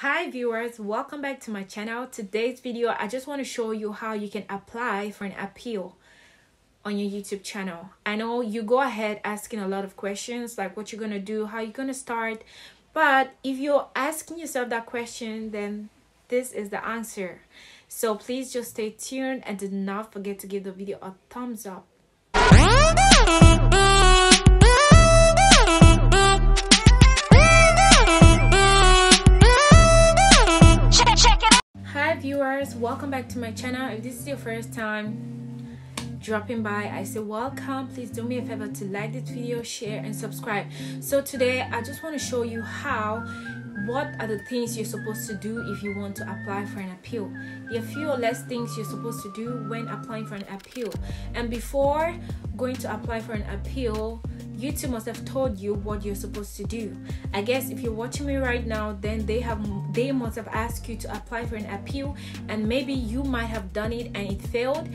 Hi viewers, welcome back to my channel. Today's video, I just want to show you how you can apply for an appeal on your YouTube channel. I know you go ahead asking a lot of questions like what you're going to do, how you're going to start. But if you're asking yourself that question, then this is the answer. So please just stay tuned and do not forget to give the video a thumbs up. Welcome back to my channel. If this is your first time dropping by, I say welcome. Please do me a favor to like this video, share and subscribe. So today I just want to show you how what are the things you're supposed to do if you want to apply for an appeal there are few or less things you're supposed to do when applying for an appeal and before going to apply for an appeal YouTube must have told you what you're supposed to do. I guess if you're watching me right now, then they have they must have asked you to apply for an appeal and maybe you might have done it and it failed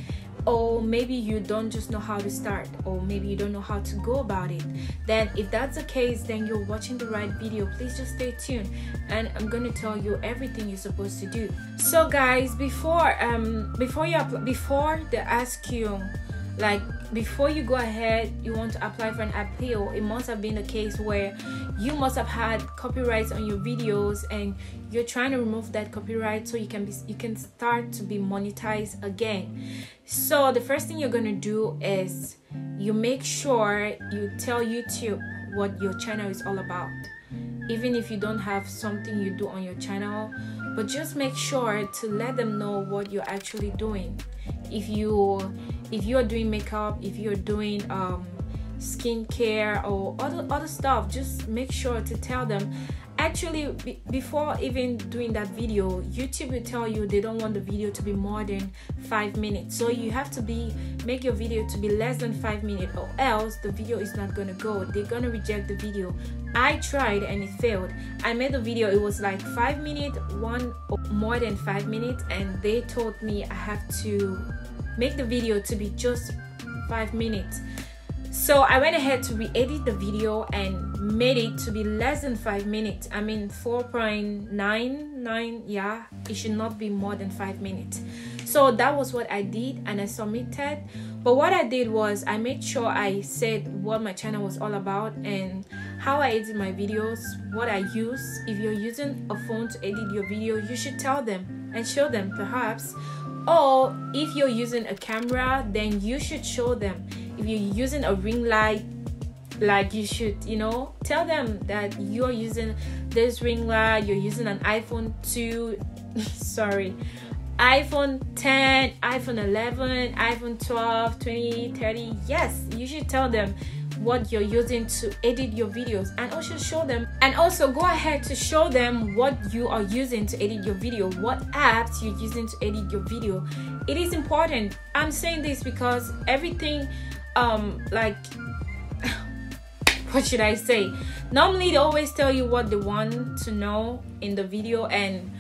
or maybe you don't just know how to start or maybe you don't know how to go about it. Then if that's the case then you're watching the right video. Please just stay tuned and i'm to tell you everything you're supposed to do. So guys before um before you before they ask you like before you go ahead you want to apply for an appeal. It must have been a case where you must have had copyrights on your videos and you're trying to remove that copyright so you can be you can start to be monetized again. So the first thing you're going to do is you make sure you tell youtube what your channel is all about. Even if you don't have something you do on your channel but just make sure to let them know what you're actually doing if you if you're doing makeup if you're doing um skincare or other other stuff just make sure to tell them actually before even doing that video youtube will tell you they don't want the video to be more than five minutes. So you have to be make your video to be less than five minutes or else the video is not gonna go. They're gonna reject the video. I tried and it failed. I made a video it was like five minutes one more than five minutes and they told me i have to make the video to be just five minutes so I went ahead to re-edit the video and made it to be less than 5 minutes. I mean 4.99, yeah, it should not be more than 5 minutes. So that was what I did and I submitted. But what I did was I made sure I said what my channel was all about and how I edit my videos, what I use. If you're using a phone to edit your video, you should tell them and show them perhaps. Or if you're using a camera, then you should show them if you're using a ring light like you should you know tell them that you're using this ring light you're using an iphone 2 sorry iphone 10 iphone 11 iphone 12 20 30 yes you should tell them what you're using to edit your videos and also show them and also go ahead to show them what you are using to edit your video what apps you're using to edit your video. It is important. I'm saying this because everything um like what should I say? Normally they always tell you what they want to know in the video and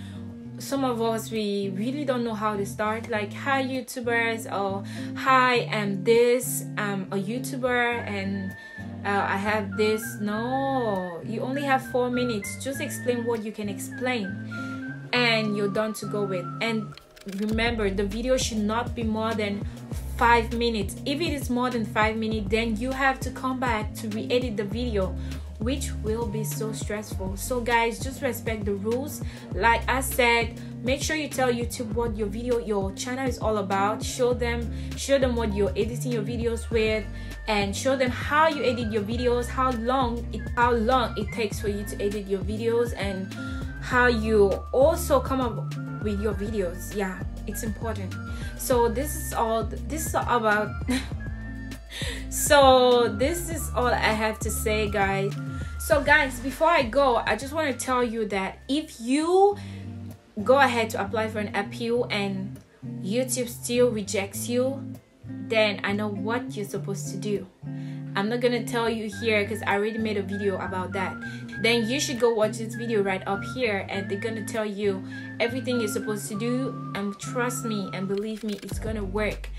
some of us we really don't know how to start. Like hi youtubers or hi i'm this i'm a youtuber and uh, i have this. No you only have four minutes. Just explain what you can explain and you're done to go with. And remember the video should not be more than five minutes. If it is more than five minutes then you have to come back to re-edit the video which will be so stressful. So guys just respect the rules. Like i said make sure you tell youtube what your video your channel is all about. Show them show them what you're editing your videos with and show them how you edit your videos how long it how long it takes for you to edit your videos and how you also come up with your videos. Yeah it's important. So this is all this is all about so this is all i have to say guys. So guys before i go i just want to tell you that if you go ahead to apply for an appeal and youtube still rejects you then i know what you're supposed to do i'm not gonna tell you here because i already made a video about that. Then you should go watch this video right up here and they're gonna tell you everything you're supposed to do and trust me and believe me it's gonna work.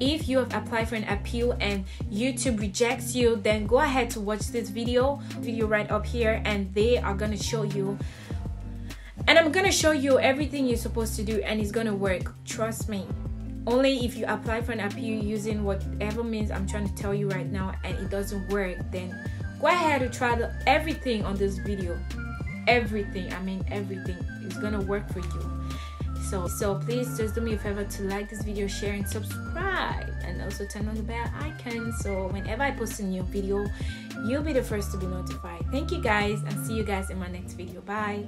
If you have applied for an appeal and youtube rejects you then go ahead to watch this video video right up here and they are gonna show you. And i'm gonna show you everything you're supposed to do and it's gonna work. Trust me only if you apply for an appeal using whatever means i'm trying to tell you right now and it doesn't work then go ahead and try the, everything on this video. Everything i mean everything is gonna work for you. So so please just do me a favor to like this video share and subscribe. And also turn on the bell icon so whenever i post a new video you'll be the first to be notified. Thank you guys and see you guys in my next video. Bye